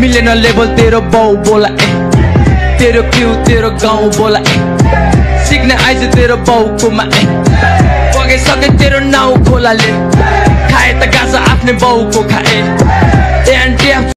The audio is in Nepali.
मिलेन लेभल तेरो बाउ बोला ए तेरो क्यु तेरो गाउँ बोला ए सिक्न आइज तेरो बाउकोमा ए बगाइसके तेरो नाउ खोलाले खाए त गाजा आफ्नै बाउको खाए